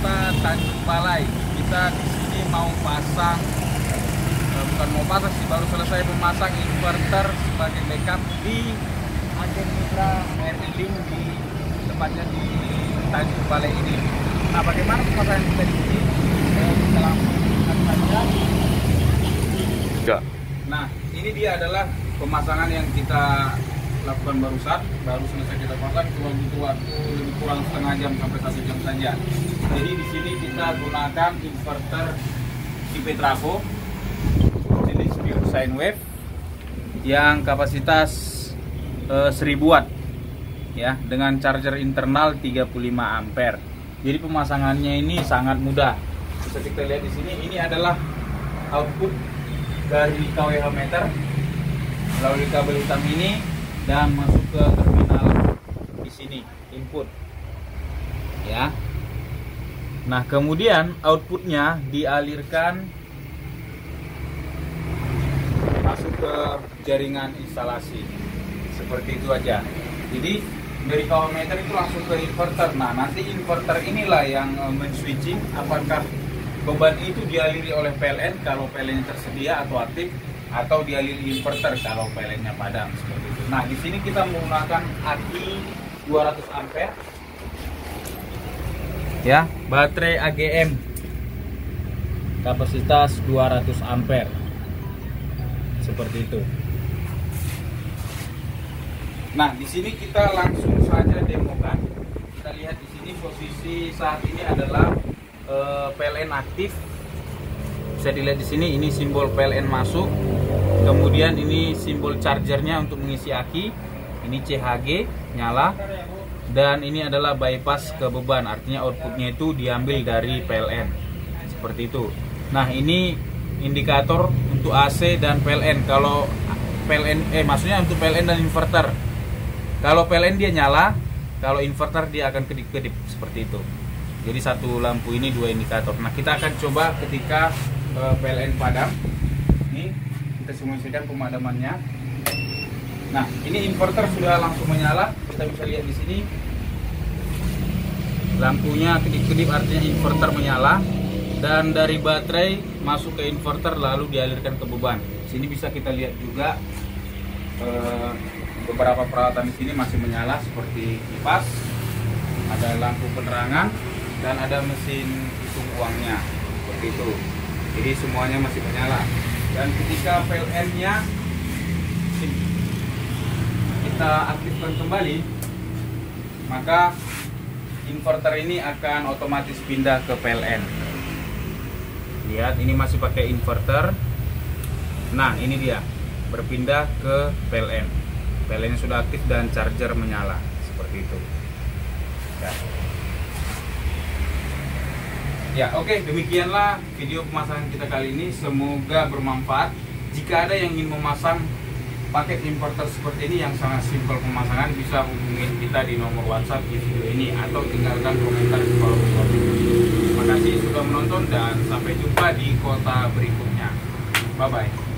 Kota Tanjung Balai. Kita di sini mau pasang eh, bukan mau pasang sih baru selesai memasang inverter sebagai backup di agen mitra Merlin di tempatnya di Tanjung Balai ini. Nah, bagaimana pemasangan kita di sini? Eh, kita langsung saja. Nah, ini dia adalah pemasangan yang kita lakukan barusan. Baru selesai kita pasang, cuma butuh waktu lebih kurang setengah jam sampai satu jam saja. Jadi di sini kita gunakan inverter IP Trafo jenis pure sine wave yang kapasitas eh, 1000 watt ya dengan charger internal 35 ampere. Jadi pemasangannya ini sangat mudah. Bisa kita lihat di sini ini adalah output dari KWH meter melalui kabel hitam ini dan masuk ke terminal di sini input. Ya. Nah kemudian outputnya dialirkan masuk ke jaringan instalasi. Seperti itu aja. Jadi dari KWH meter itu langsung ke inverter. Nah nanti inverter inilah yang eh, men-switching apakah beban itu dialiri oleh PLN kalau PLN tersedia atau aktif atau dialiri inverter kalau PLN-nya padam seperti. Nah, di sini kita menggunakan aki 200 ampere ya, baterai AGM kapasitas 200 ampere. Seperti itu. Nah, di sini kita langsung saja demokan. Kita lihat di sini posisi saat ini adalah eh, PLN aktif. Bisa dilihat di sini ini simbol PLN masuk. Kemudian ini simbol chargernya untuk mengisi aki. Ini CHG nyala. Dan ini adalah bypass ke beban, artinya outputnya itu diambil dari PLN. Seperti itu. Nah, ini indikator untuk AC dan PLN. Kalau PLN eh maksudnya untuk PLN dan inverter. Kalau PLN dia nyala, kalau inverter dia akan kedip-kedip seperti itu. Jadi satu lampu ini dua indikator. Nah kita akan coba ketika eh, PLN padam. Ini kita simulasikan pemadamannya. Nah ini inverter sudah langsung menyala. Kita bisa lihat di sini lampunya kedip-kedip artinya inverter menyala dan dari baterai masuk ke inverter lalu dialirkan ke beban. Sini bisa kita lihat juga eh, beberapa peralatan di sini masih menyala seperti kipas, ada lampu penerangan dan ada mesin hitung uangnya seperti itu. Jadi semuanya masih menyala. Dan ketika PLN-nya kita aktifkan kembali, maka inverter ini akan otomatis pindah ke PLN. Lihat, ini masih pakai inverter. Nah, ini dia berpindah ke PLN. PLN sudah aktif dan charger menyala seperti itu. Ya. Ya, oke, demikianlah video pemasangan kita kali ini. Semoga bermanfaat. Jika ada yang ingin memasang paket inverter seperti ini yang sangat simpel pemasangan, bisa hubungi kita di nomor WhatsApp di video ini atau tinggalkan komentar di kolom komen. Terima kasih sudah menonton dan sampai jumpa di kota berikutnya. Bye bye.